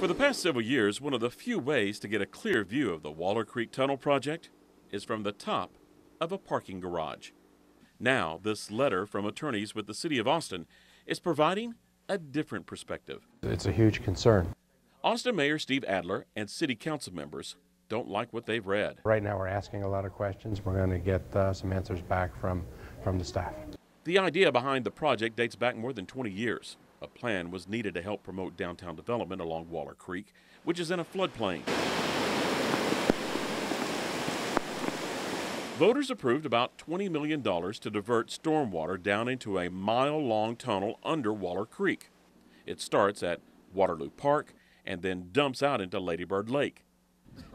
For the past several years, one of the few ways to get a clear view of the Waller Creek Tunnel project is from the top of a parking garage. Now, this letter from attorneys with the City of Austin is providing a different perspective. It's a huge concern. Austin Mayor Steve Adler and City Council members don't like what they've read. Right now, we're asking a lot of questions. We're going to get uh, some answers back from, from the staff. The idea behind the project dates back more than 20 years. A plan was needed to help promote downtown development along Waller Creek, which is in a floodplain. Voters approved about $20 million to divert stormwater down into a mile long tunnel under Waller Creek. It starts at Waterloo Park and then dumps out into Ladybird Lake.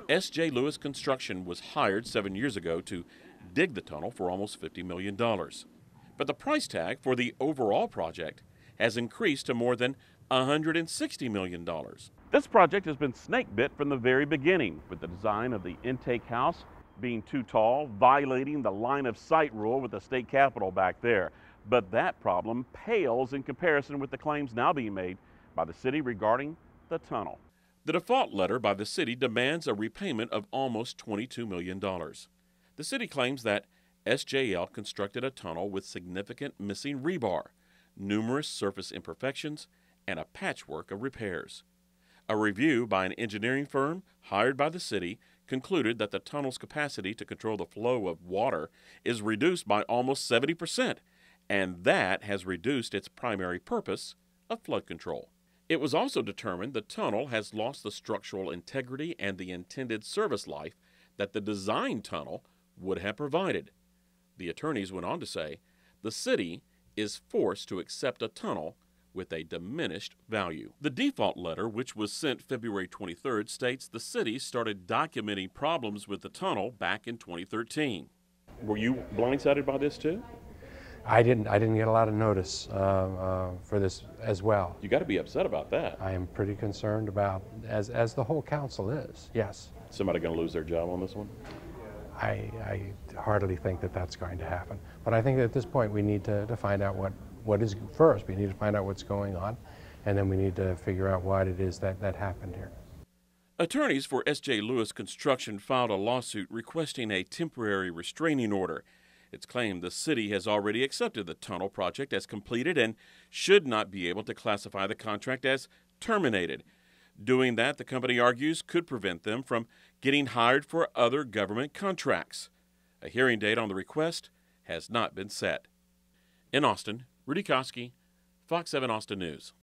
S.J. Louis Construction was hired seven years ago to dig the tunnel for almost $50 million. But the price tag for the overall project has increased to more than $160 million. This project has been snake bit from the very beginning, with the design of the intake house being too tall, violating the line of sight rule with the state capitol back there. But that problem pales in comparison with the claims now being made by the city regarding the tunnel. The default letter by the city demands a repayment of almost $22 million. The city claims that SJL constructed a tunnel with significant missing rebar, numerous surface imperfections, and a patchwork of repairs. A review by an engineering firm hired by the city concluded that the tunnel's capacity to control the flow of water is reduced by almost 70%, and that has reduced its primary purpose of flood control. It was also determined the tunnel has lost the structural integrity and the intended service life that the design tunnel would have provided. The attorneys went on to say the city is forced to accept a tunnel with a diminished value. The default letter, which was sent February 23rd, states the city started documenting problems with the tunnel back in 2013. Were you blindsided by this too? I didn't. I didn't get a lot of notice uh, uh, for this as well. You got to be upset about that. I am pretty concerned about, as as the whole council is. Yes. Somebody going to lose their job on this one? I, I hardly think that that's going to happen. But I think at this point we need to, to find out what what is first. We need to find out what's going on, and then we need to figure out what it is that, that happened here. Attorneys for S.J. Louis Construction filed a lawsuit requesting a temporary restraining order. It's claimed the city has already accepted the tunnel project as completed and should not be able to classify the contract as terminated. Doing that, the company argues, could prevent them from getting hired for other government contracts. A hearing date on the request has not been set. In Austin, Rudy Koski, Fox 7 Austin News.